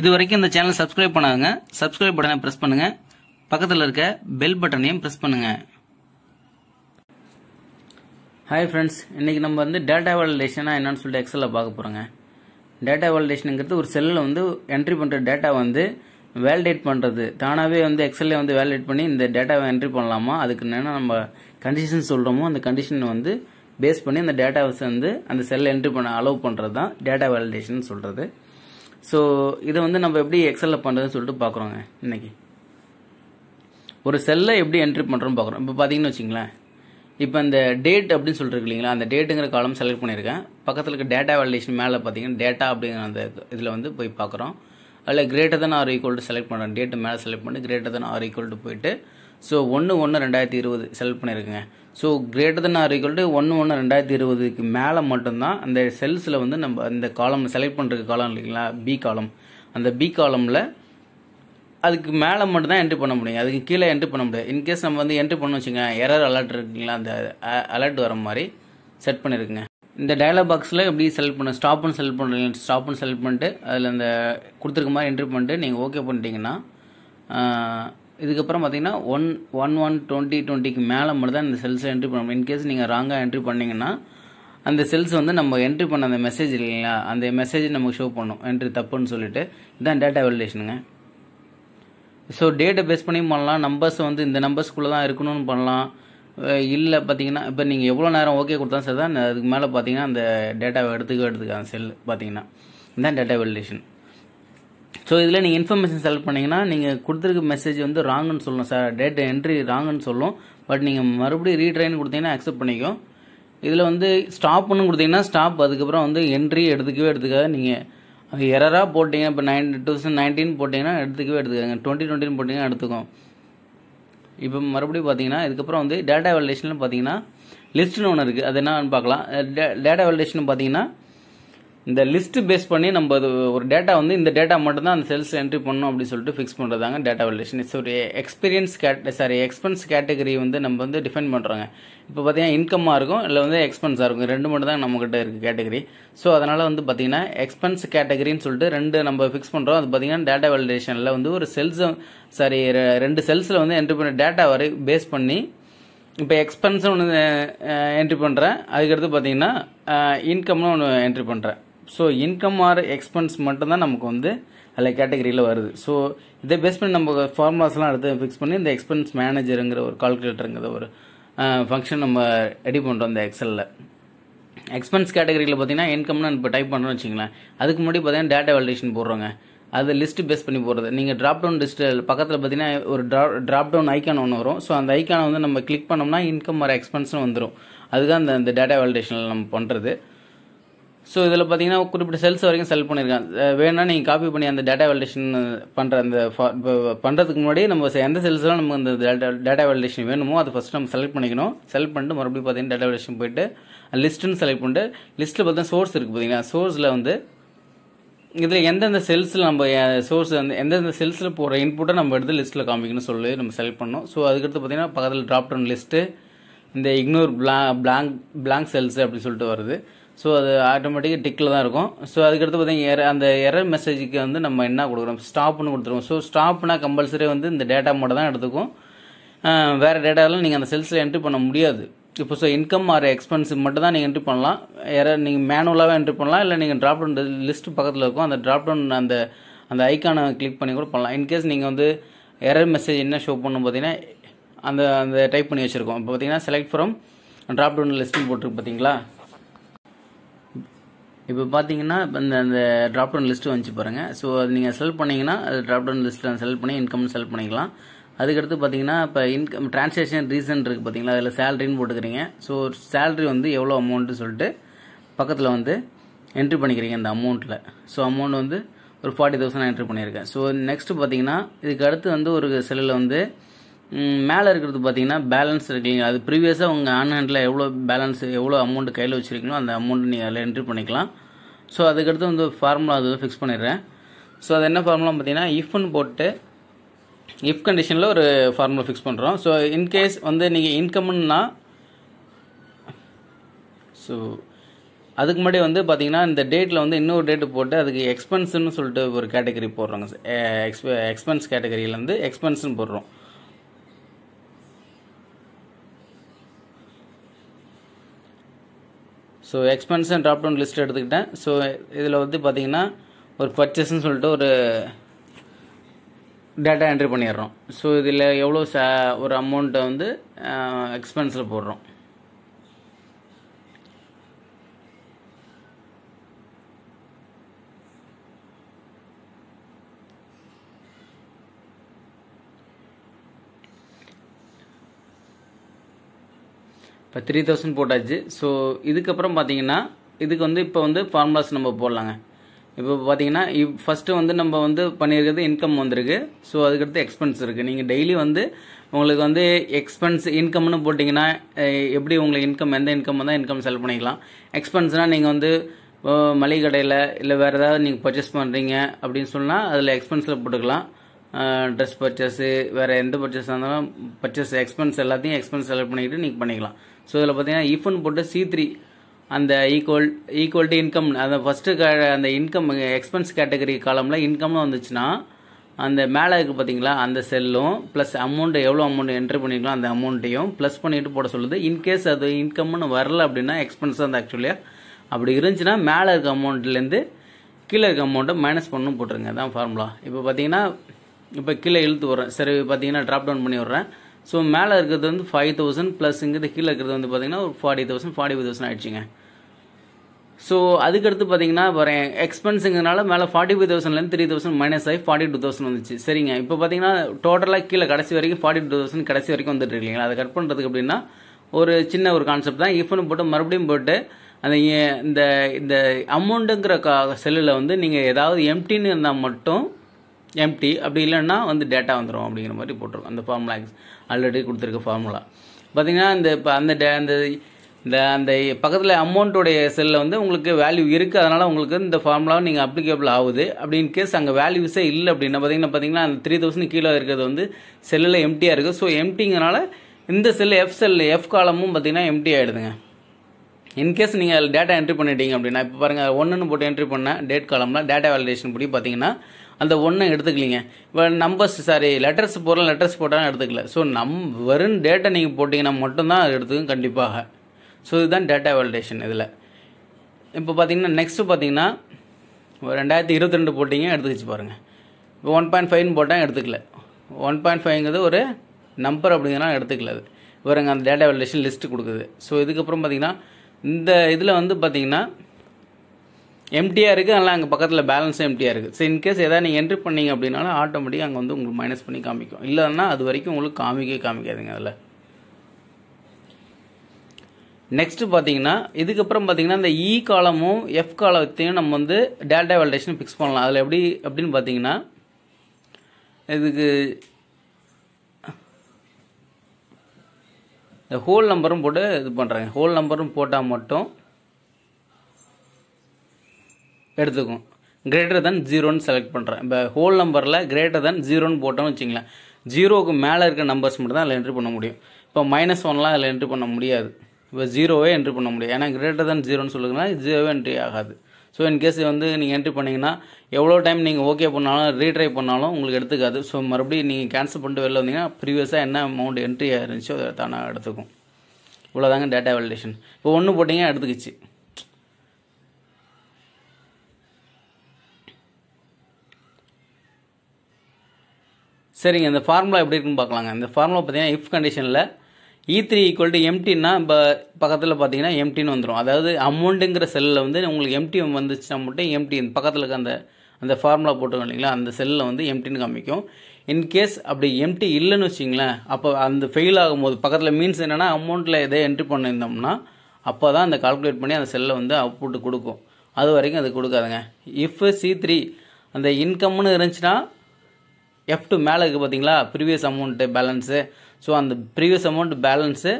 இது வரைக்கும் இந்த சேனல் சப்ஸ்கிரைப் பண்ணாதுங்க சப்ஸ்கிரைப் பட்டனை பிரஸ் பண்ணுங்க. பக்கத்தில் இருக்க பெல் பட்டனையும் பிரஸ் பண்ணுங்க. ஹாய் ஃப்ரெண்ட்ஸ் இன்னைக்கு நம்ம வந்து டேட்டா வேலிடேஷனாக என்னன்னு சொல்லிட்டு எக்ஸலில் பார்க்க போகிறோங்க டேட்டா வேலிடேஷனுங்கிறது ஒரு செல்லில் வந்து என்ட்ரி பண்ணுற டேட்டா வந்து வேலிடேட் பண்ணுறது தானாகவே வந்து எக்ஸலில் வந்து வேலிடேட் பண்ணி இந்த டேட்டாவை என்ட்ரி பண்ணலாமா? அதுக்கு என்னென்ன நம்ம கண்டிஷன் சொல்கிறோமோ அந்த கண்டிஷன் வந்து பேஸ் பண்ணி அந்த டேட்டாவை வந்து அந்த செல்லில் என்ட்ரி பண்ண அலோவ் பண்ணுறது தான் டேட்டா வேலிடேஷன் சொல்கிறது ஸோ இதை வந்து நம்ம எப்படி எக்ஸலில் பண்ணுறதுன்னு சொல்லிட்டு பார்க்குறோங்க இன்னைக்கு. ஒரு செல்லை எப்படி என்ட்ரி பண்ணுறோம்னு பார்க்குறோம். இப்போ பார்த்தீங்கன்னு வச்சிங்களேன் இப்போ இந்த டேட் அப்படின்னு சொல்லிருக்கு இல்லைங்களா? அந்த டேட்டுங்கிற காலம் செலக்ட் பண்ணியிருக்கேன். பக்கத்தில் இருக்க டேட்டா வேலிடேஷன் மேலே பார்த்தீங்கன்னா டேட்டா அப்படிங்கிற அந்த இதில் வந்து போய் பார்க்குறோம். அதில் greater than or equal to select பண்ணுறேன் டேட்டு மேலே செலக்ட் பண்ணி greater than or equal to போயிட்டு ஸோ ஒன்று ஒன்று ரெண்டாயிரத்தி இருபது select பண்ணியிருக்குங்க so greater than or equal to ஒன்று ஒன்று ரெண்டாயிரத்தி இருபதுக்கு மேலே மட்டும்தான் அந்த செல்ஸில் வந்து நம்ம அந்த காலம் செலக்ட் பண்ணுறதுக்கு காலம் இல்லைங்களா? பி காலம் அந்த பி காலமில் அதுக்கு மேலே மட்டும் தான் என்ட்ரி பண்ண முடியும். அதுக்கு கீழே என்ட்ரி பண்ண முடியாது. இன்கேஸ் நம்ம வந்து என்ட்ரி பண்ண வச்சுங்க எரர் அலர்ட் இருக்குங்களா அந்த அலர்ட் வர மாதிரி செட் பண்ணியிருக்குங்க இந்த டயலாக் பாக்ஸில் எப்படி செலக்ட் பண்ண ஸ்டாப்னு செலக்ட் பண்ணுறீங்க ஸ்டாப்னு செலக்ட் பண்ணிட்டு அதில் அந்த கொடுத்துருக்க மாதிரி என்ட்ரி பண்ணிட்டு நீங்கள் ஓகே பண்ணிட்டீங்கன்னா இதுக்கப்புறம் பார்த்தீங்கன்னா ஒன் ஒன் ஒன் டுவெண்ட்டி டுவெண்ட்டிக்கு மேலே மட்டும் தான் இந்த செல்ஸை என்ட்ரி பண்ண முடியும். இன்கேஸ் நீங்கள் ராங்காக என்ட்ரி பண்ணீங்கன்னா அந்த செல்ஸ் வந்து நம்ம என்ட்ரி பண்ண அந்த மெசேஜ் இல்லைங்களா? அந்த மெசேஜ் நமக்கு ஷோ பண்ணும். என்ட்ரி தப்புன்னு சொல்லிட்டு. இதுதான் டேட்டா வேலிடேஷனுங்க ஸோ டேட்டை பேஸ் பண்ணி பண்ணலாம். நம்பர்ஸ் வந்து இந்த நம்பர்ஸ்குள்ளே தான் இருக்கணும்னு பண்ணலாம். இல்லை பார்த்தீங்கன்னா இப்போ நீங்கள் எவ்வளோ நேரம் ஓகே கொடுத்தா சரி தான் அதுக்கு மேலே பார்த்தீங்கன்னா அந்த டேட்டாவை எடுத்துக்க எடுத்துக்க அந்த செல் பார்த்தீங்கன்னா. இதுதான் டேட்டா வேலிடேஷன் ஸோ இதில் நீங்கள் இன்ஃபர்மேஷன் செலக்ட் பண்ணிங்கன்னா நீங்கள் கொடுத்துருக்க மெசேஜ் வந்து ராங்குன்னு சொல்லணும் சார் டேட்டா என்ட்ரி ராங்குன்னு சொல்லும். பட் நீங்கள் மறுபடியும் ரீட்ரைன் கொடுத்தீங்கன்னா அக்செப்ட் பண்ணிக்கும் இதில் வந்து ஸ்டாப்னு கொடுத்தீங்கன்னா ஸ்டாப் அதுக்கப்புறம் வந்து என்ட்ரி எடுத்துக்கவே எடுத்துக்காத. நீங்கள் அது எரராக போட்டிங்க. இப்போ நைன் டூ தௌசண்ட் நைன்டீன் போட்டிங்கன்னா எடுத்துக்கவே எடுத்துக்காங்க டுவெண்ட்டி டுவெண்ட்டின்னு போட்டிங்கன்னா எடுத்துக்கும் இப்போ மறுபடியும் பார்த்தீங்கன்னா இதுக்கப்புறம் வந்து டேட்டா வேலிடேஷன் பார்த்தீங்கன்னா லிஸ்ட்னு ஒன்று இருக்குது அது என்னன்னு பார்க்கலாம். டேட்டா வேலிடேஷன் பார்த்தீங்கன்னா இந்த லிஸ்ட் பேஸ் பண்ணி நம்ம அது ஒரு டேட்டா வந்து இந்த டேட்டா மட்டும் தான் அந்த செல்ஸ் என்ட்ரி பண்ணணும் அப்படின்னு சொல்லிட்டு ஃபிக்ஸ் பண்ணுறதாங்க டேட்டா வேலிடேஷன் இட்ஸ் ஒரு experience cat sorry expense category வந்து நம்ம வந்து டிஃபைன் பண்ணுறோங்க இப்போ பார்த்தீங்கன்னா இன்கம்மாக இருக்கும் இல்லை வந்து எக்ஸ்பென்ஸாக இருக்கும். ரெண்டு மட்டும் தான் நம்மக்கிட்ட இருக்குது கேட்டகரி ஸோ அதனால் வந்து பார்த்தீங்கன்னா எக்ஸ்பென்ஸ் கேட்டகரின்னு சொல்லிட்டு ரெண்டு நம்ம ஃபிக்ஸ் பண்ணுறோம் அது பார்த்தீங்கன்னா டேட்டா வேலிடேஷனில் வந்து ஒரு செல்ஸ் சாரி ரெண்டு செல்ஸில் வந்து என்ட்ரி பண்ண டேட்டா வரை பேஸ் பண்ணி இப்போ எக்ஸ்பென்ஸும் ஒன்று என்ட்ரி பண்ணுறேன் அதுக்கடுத்து பார்த்தீங்கன்னா இன்கம்னு ஒன்று என்ட்ரி பண்ணுறேன் ஸோ இன்கம் ஆர் எக்ஸ்பென்ஸ் மட்டும்தான் நமக்கு வந்து அதில் கேட்டகரியில் வருது. ஸோ இதை பேஸ் பண்ணி நம்ம ஃபார்முலாஸ்லாம் எடுத்து ஃபிக்ஸ் பண்ணி இந்த எக்ஸ்பென்ஸ் மேனேஜருங்கிற ஒரு கால்குலேட்டருங்கிற ஒரு ஃபங்க்ஷன் நம்ம ரெடி பண்ணுறோம் இந்த எக்ஸலில் எக்ஸ்பென்ஸ் கேட்டகரியில் பார்த்தீங்கன்னா இன்கம்னு இப்போ டைப் பண்ணுறோம்னு வச்சுங்களேன் அதுக்கு முன்னாடி பார்த்தீங்கன்னா டேட்டா வேலிடேஷன் போடுறோங்க. அது லிஸ்ட் பேஸ் பண்ணி போடுறது. நீங்கள் ட்ராப் டவுன் லிஸ்ட் பக்கத்தில் பார்த்தீங்கன்னா ஒரு ட்ராப் டவுன் ஐக்கான் ஒன்று வரும். ஸோ அந்த ஐக்கானை வந்து நம்ம கிளிக் பண்ணோம்னா இன்கம் வர எக்ஸ்பென்ஸ்னு வந்துடும் அதுதான் அந்த இந்த டேட்டா வேலிடேஷனில் நம்ம பண்ணுறது ஸோ இதில் பார்த்தீங்கன்னா குறிப்பிட்ட செல்ஸ் வரைக்கும் செல் பண்ணியிருக்கேன் வேணா நீங்கள் காப்பி பண்ணி அந்த டேட்டா வேலிடேஷன் பண்ணுற அந்த பண்ணுறதுக்கு முன்னாடி நம்ம எந்த செல்ஸ்லாம் நம்ம அந்த டேட்டா டேட்டா வேலிடேஷன் வேணுமோ அதை ஃபஸ்ட்டு நம்ம செலக்ட் பண்ணிக்கணும். செலக்ட் பண்ணிட்டு மறுபடியும் பார்த்தீங்கன்னா டேட்டா வேலிடேஷன் போயிட்டு லிஸ்ட்டுன்னு செலக்ட் பண்ணிட்டு லிஸ்ட்டில் பார்த்தீங்கன்னா சோர்ஸ் இருக்குது பார்த்தீங்கன்னா சோர்ஸில் வந்து இதில் எந்தெந்த செல்ஸில் நம்ம சோர்ஸ் வந்து எந்தெந்த செல்ஸில் போகிற இன்புட்டை நம்ம எடுத்து லிஸ்ட்டில் காமிக்கணும்னு சொல்லி நம்ம செலக்ட் பண்ணோம் ஸோ அதுக்கடுத்து பார்த்தீங்கன்னா பக்கத்தில் ட்ராப் டவுன் லிஸ்ட்டு இந்த இக்னோர் பிளா பிளாங்க் பிளாங்க் செல்ஸ் அப்படின்னு சொல்லிட்டு வருது. ஸோ அது ஆட்டோமேட்டிக்காக டிக்கில் தான் இருக்கும். ஸோ அதுக்கடுத்து பார்த்தீங்கன்னா எர அந்த எரர் மெசேஜுக்கு வந்து நம்ம என்ன கொடுக்குறோம்? ஸ்டாப்னு கொடுத்துருவோம். ஸோ ஸ்டாப்னா கம்பல்சரி வந்து இந்த டேட்டா மட்டும் தான் எடுத்துக்கும். வேறு டேட்டாலாம் நீங்கள் அந்த செல்ஸில் என்ட்ரி பண்ண முடியாது. இப்போ ஸோ இன்கம் ஆர் எக்ஸ்பென்ஸ் மட்டும் தான் நீங்கள் என்ட்ரி பண்ணலாம். எரர் நீங்கள் மேனுவலாகவே என்ட்ரி பண்ணலாம். இல்லை நீங்கள் ட்ராப் டவுன் லிஸ்ட் பக்கத்தில் இருக்கும். அந்த ட்ராப் டவுன் அந்த அந்த ஐக்கானை கிளிக் பண்ணி கூட பண்ணலாம். இன்கேஸ் நீங்கள் வந்து எரர் மெசேஜ் என்ன ஷோ பண்ணணும் பார்த்தீங்கன்னா அந்த அந்த டைப் பண்ணி வச்சுருக்கோம். இப்போ பார்த்தீங்கன்னா செலக்ட் ஃப்ரம் ட்ராப் டவுன் லிஸ்ட்டுன்னு போட்டிருக்கு பார்த்தீங்களா இப்போ பார்த்தீங்கன்னா இந்த அந்த ட்ராப் டவுன் லிஸ்ட்டு வந்துச்சு பாருங்கள் ஸோ அது நீங்கள் செலக்ட் பண்ணிங்கன்னா அது ட்ராப் டவுன் லிஸ்ட்டில் செலக்ட் பண்ணி இன்கம்னு செலக்ட் பண்ணிக்கலாம். அதுக்கடுத்து பார்த்தீங்கன்னா இப்போ இன்கம் டிரான்சாக்ஷன் ரீசன் இருக்குது பார்த்தீங்களா? அதில் சேலரின்னு போட்டுக்கிறீங்க. ஸோ சேலரி வந்து எவ்வளோ அமௌண்ட்டு சொல்லிட்டு பக்கத்தில் வந்து என்ட்ரி பண்ணிக்கிறீங்க இந்த அமௌண்ட்டில் ஸோ அமௌண்ட் வந்து ஒரு ஃபார்ட்டி தௌசண்ட் என்ட்ரி பண்ணியிருக்கேன். ஸோ நெக்ஸ்ட்டு பார்த்தீங்கன்னா இதுக்கு அடுத்து வந்து ஒரு செல்லில் வந்து மேலே இருக்கிறது பார்த்தீங்கன்னா பேலன்ஸ் இருக்குங்க அது ப்ரீவியஸாக உங்கள் ஆன் ஹேண்டில் எவ்வளோ பேலன்ஸ் எவ்வளோ அமௌண்ட் கையில் வச்சுருக்கீங்களோ அந்த அமௌண்ட் நீங்கள் அதில் என்ட்ரி பண்ணிக்கலாம். ஸோ அதுக்கடுத்து வந்து ஃபார்முலா அது ஃபிக்ஸ் பண்ணிடுறேன். ஸோ அது என்ன ஃபார்முலா பார்த்தீங்கன்னா இஃப்னு போட்டு இஃப் கண்டிஷனில் ஒரு ஃபார்முலா ஃபிக்ஸ் பண்ணுறோம் ஸோ இன்கேஸ் வந்து நீங்கள் இன்கம்னா ஸோ அதுக்கு முன்னாடி வந்து பார்த்தீங்கன்னா இந்த டேட்டில் வந்து இன்னொரு டேட்டு போட்டு அதுக்கு எக்ஸ்பென்ஸ்னு சொல்லிட்டு ஒரு கேட்டகரி போடுறோங்க. எக்ஸ்பெ எக்ஸ்பென்ஸ் கேட்டகரியிலேருந்து எக்ஸ்பென்ஸ்னு போடுறோம். So expense drop down list எடுத்துக்கிட்டேன். ஸோ இதில் வந்து பார்த்தீங்கன்னா ஒரு பர்ச்சேஸ்ன்னு சொல்லிட்டு ஒரு டேட்டா என்ட்ரி பண்ணிடுறோம். ஸோ இதில் எவ்வளோ ச ஒரு அமௌண்ட்டை வந்து எக்ஸ்பென்ஸில் போடுறோம். இப்போ த்ரீ தௌசண்ட் போட்டாச்சு. ஸோ இதுக்கப்புறம் பார்த்தீங்கன்னா இதுக்கு வந்து இப்போ வந்து ஃபார்முலாஸ் நம்ம போடலாங்க. இப்போ பார்த்தீங்கன்னா இப் ஃபஸ்ட்டு வந்து நம்ம வந்து பண்ணியிருக்கிறது இன்கம் வந்திருக்கு. ஸோ அதுக்கடுத்து எக்ஸ்பென்ஸ் இருக்குது நீங்கள் டெய்லி வந்து உங்களுக்கு வந்து எக்ஸ்பென்ஸ் இன்கம்னு போட்டிங்கன்னா எப்படி உங்களுக்கு இன்கம் எந்த இன்கம் வந்தால் இன்கம் செல் பண்ணிக்கலாம். எக்ஸ்பென்ஸ்னால் நீங்கள் வந்து மளிகை கடையில் இல்லை வேறு ஏதாவது நீங்கள் பர்ச்சேஸ் பண்ணுறீங்க அப்படின்னு சொன்னால் அதில் எக்ஸ்பென்ஸில் போட்டுக்கலாம். ட்ரெஸ் பர்ச்சேஸு வேறு எந்த பர்ச்சேஸாக இருந்தாலும் பர்ச்சேஸ் எக்ஸ்பென்ஸ் எல்லாத்தையும் எக்ஸ்பென்ஸ் செலக்ட் பண்ணிக்கிட்டு நீங்கள் பண்ணிக்கலாம். ஸோ இதில் பார்த்தீங்கன்னா இஃப்னு போட்டு சி த்ரீ அந்த ஈக்குவல் ஈக்குவல்டி இன்கம் அந்த ஃபஸ்ட்டு அந்த இன்கம் எக்ஸ்பென்ஸ் கேட்டகரி காலமில் இன்கம்னு வந்துச்சுன்னா அந்த மேலே இருக்குது பார்த்தீங்களா அந்த செல்லும் ப்ளஸ் அமௌண்ட் எவ்வளோ அமௌண்ட் என்ட்ரி பண்ணிக்கலாம் அந்த அமௌண்ட்டையும் ப்ளஸ் பண்ணிட்டு போட சொல்லுது. இன்கேஸ் அது இன்கம்னு வரல அப்படின்னா எக்ஸ்பென்ஸ் அந்த ஆக்சுவலியாக அப்படி இருந்துச்சுன்னா மேலே இருக்க அமௌண்ட்லேருந்து கீழே இருக்க அமௌண்ட்டை மைனஸ் பண்ணணும் போட்டுருங்க. தான் ஃபார்முலா இப்போ பார்த்தீங்கன்னா இப்போ கீழே இழுத்து விட்றேன். சரி பார்த்தீங்கன்னா ட்ராப் டவுன் பண்ணி விட்றேன். ஸோ மேலே இருக்கிறது வந்து ஃபைவ் தௌசண்ட் ப்ளஸ் இங்கே கீழே இருக்கிறது வந்து பார்த்தீங்கன்னா ஒரு forty thousand forty five thousand ஆயிடுச்சுங்க. ஸோ அதுக்கடுத்து பார்த்தீங்கன்னா வரேன் எக்ஸ்பென்ஸுங்கிறனால மேலே ஃபார்ட்டி ஃபைவ் தௌசண்ட்லேருந்து த்ரீ தௌசண்ட் மைனஸ் ஆகி ஃபார்ட்டி டூ தௌசண்ட் வந்துச்சு. சரிங்க. இப்போ பார்த்தீங்கன்னா டோட்டலாக கீழே கடைசி வரைக்கும் ஃபார்ட்டி டூ தௌசண்ட் கடைசி வரைக்கும் வந்துட்டு இருக்கீங்களா இல்லைங்களா? அதை கட் பண்ணுறதுக்கு அப்படின்னா ஒரு சின்ன ஒரு கான்செப்ட் தான். இஃப்னு போட்டு மறுபடியும் போட்டு அந்த ஏ- இந்த இந்த அமௌண்ட்டுங்கிற கா செல்லில் வந்து நீங்கள் ஏதாவது எம்டின்னு இருந்தால் மட்டும் எம்டி அப்படி இல்லைன்னா வந்து டேட்டா வந்துடும் அப்படிங்கிற மாதிரி போட்டிருக்கோம். அந்த ஃபார்முலா ஆல்ரெடி கொடுத்துருக்க ஃபார்முலா பார்த்தீங்கன்னா இந்த இப்போ அந்த டே அந்த இந்த அந்த பக்கத்தில் அமௌண்ட்டுடைய செல்லில் வந்து உங்களுக்கு வேல்யூ இருக்குது அதனால் உங்களுக்கு இந்த ஃபார்முலாவும் நீங்கள் அப்ளிகேபிள் ஆகுது. அப்படின்னு கேஸ் அங்கே வேல்யூஸே இல்லை அப்படின்னா பார்த்தீங்கன்னா பார்த்தீங்கன்னா அந்த த்ரீ தௌசண்ட் கீழே இருக்கிறது வந்து செல்லில் எம்டியாக இருக்குது ஸோ எம்டிங்கனால இந்த செல் எஃப் செல் எஃப் காலமும் பார்த்தீங்கன்னா எம்டி ஆகிடுதுங்க இன்கேஸ் நீங்கள் டேட்டா என்ட்ரி பண்ணிட்டீங்க அப்படின்னா இப்போ பாருங்கள் ஒன்றுன்னு போட்டு என்ட்ரி பண்ண டேட் காலமில் டேட்டா வேலிடேஷன் படி பார்த்தீங்கன்னா அந்த ஒன்றை எடுத்துக்கலீங்க. இப்போ நம்பர்ஸ் சாரி லெட்டர்ஸ் போடுற லெட்டர்ஸ் போட்டாலும் எடுத்துக்கல. ஸோ நம் வெறும் டேட்டா நீங்கள் போட்டிங்கன்னா மட்டும்தான் அது எடுத்துக்கும் கண்டிப்பாக. ஸோ இதுதான் டேட்டா வேலிடேஷன் இதில். இப்போ பார்த்தீங்கன்னா நெக்ஸ்ட்டு பார்த்தீங்கன்னா ஒரு ரெண்டாயிரத்தி இருபத்தி ரெண்டு போட்டிங்க எடுத்துக்கிச்சு பாருங்கள் இப்போ ஒன் பாயிண்ட் ஃபைவ்னு போட்டால் எடுத்துக்கல. ஒன் பாயிண்ட் ஃபைவ்ங்கிறது ஒரு நம்பர் அப்படிங்கிறனால எடுத்துக்கல அது. இவருங்க அந்த டேட்டா வேலிடேஷன் லிஸ்ட் கொடுக்குது. ஸோ இதுக்கப்புறம் பார்த்தீங்கன்னா இந்த இதில் வந்து பார்த்தீங்கன்னா எம்டியாக இருக்குது அதனால் அங்கே பக்கத்தில் பேலன்ஸும் எம்டியாக இருக்குது ஸோ இன்கேஸ் எதாவது நீங்கள் என்ட்ரி பண்ணீங்க அப்படின்னாலும் ஆட்டோமேட்டிக்காக அங்கே வந்து உங்களுக்கு மைனஸ் பண்ணி காமிக்கும். இல்லைன்னா அது வரைக்கும் உங்களுக்கு காமிக்கவே காமிக்காதுங்க அதில். நெக்ஸ்ட்டு பார்த்தீங்கன்னா இதுக்கப்புறம் பார்த்தீங்கன்னா இந்த இ காலமும் எஃப் காலத்தையும் நம்ம வந்து டேட்டா வேலிடேஷன் ஃபிக்ஸ் பண்ணலாம். அதில் எப்படி அப்படின்னு பார்த்தீங்கன்னா இதுக்கு இந்த ஹோல் நம்பரும் போட்டு இது பண்ணுறாங்க ஹோல் நம்பரும் போட்டால் மட்டும் எடுத்துக்கும். கிரேட்டர் தென் ஜீரோன்னு செலக்ட் பண்ணுறேன் இப்போ ஹோல் நம்பரில் கிரேட்டர் தென் ஜீரோன்னு போட்டோம்னு வச்சிங்களேன் ஜீரோவுக்கு மேலே இருக்க நம்பர்ஸ் மட்டும் தான் அதில் என்ட்ரி பண்ண முடியும். இப்போ மைனஸ் ஒன்லாம் அதில் என்ட்ரி பண்ண முடியாது. இப்போ ஜீரோவே என்ட்ரி பண்ண முடியும். ஏன்னா கிரேட்டர் தென் ஜீரோன்னு சொல்லுங்கன்னா ஜீரோவே என்ட்ரி ஆகாது. ஸோ இன்கேஸ் வந்து நீங்கள் என்ட்ரி பண்ணிங்கன்னா எவ்வளோ டைம் நீங்கள் ஓகே பண்ணாலும் ரீட்ரை பண்ணாலும் உங்களுக்கு எடுத்துக்காது. ஸோ மறுபடியும் நீங்கள் கேன்சல் பண்ணிட்டு வெளில வந்தீங்கன்னா ப்ரீவியஸாக என்ன அமௌண்ட் என்ட்ரி ஆயிருந்துச்சோ அதை தானாக எடுத்துக்கும். இவ்வளோதாங்க டேட்டா வேலிடேஷன் இப்போ ஒன்று போட்டிங்க எடுத்துக்கிச்சு. சரிங்க இந்த ஃபார்முலா எப்படி இருக்குன்னு பார்க்கலாங்க. இந்த ஃபார்முலா பார்த்தீங்கன்னா இஃப் கண்டிஷனில் E E three equal to எம்டின்னா இப்போ பக்கத்தில் பார்த்தீங்கன்னா எம்டின்னு வந்துடும் அதாவது அமௌண்ட்டுங்கிற செல்லில் வந்து உங்களுக்கு எம்டி வந்துச்சுன்னா மட்டும் எம்டி பக்கத்தில் இருக்க அந்த அந்த ஃபார்முலா போட்டுருக்கோம் இல்லைங்களா? அந்த செல்லில் வந்து எம்டின்னு காமிக்கும். இன்கேஸ் அப்படி எம்டி இல்லைன்னு வச்சிங்களேன் அப்போ அந்த ஃபெயில் ஆகும்போது பக்கத்தில் மீன்ஸ் என்னென்னா அமௌண்ட்டில் எதை என்ட்ரி பண்ணியிருந்தோம்னா அப்போ தான் அந்த கால்குலேட் பண்ணி அந்த செல்லை வந்து அவுட்புட் கொடுக்கும். அது வரைக்கும் அது கொடுக்காதுங்க. இஃப் சி த்ரீ அந்த இன்கம்னு இருந்துச்சுன்னா எஃப் டூ மேலே இருக்குது பார்த்தீங்களா ப்ரீவியஸ் அமௌண்ட்டு பேலன்ஸு ஸோ அந்த ப்ரீவியஸ் அமௌண்ட் பேலன்ஸு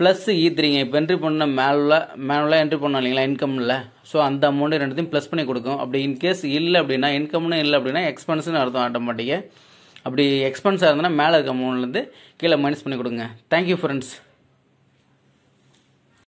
ப்ளஸ் ஈத்துறீங்க இப்போ என்ட்ரி பண்ண மேனுவலாக மேனுவலாக என்ட்ரி பண்ணோம் இல்லைங்களா இன்கமில் ஸோ அந்த அமௌண்ட்டு ரெண்டுத்தையும் ப்ளஸ் பண்ணி கொடுக்கும். அப்படி இன்கேஸ் இல்லை அப்படின்னா இன்கம்னு இல்லை அப்படின்னா எக்ஸ்பென்ஸ்னு அர்த்தம் ஆட்டோமேட்டிக்காக அப்படி எக்ஸ்பென்ஸாக இருந்ததுன்னா மேலே இருக்க அமௌண்ட்லேருந்து கீழே மைனஸ் பண்ணி கொடுங்க. Thank you friends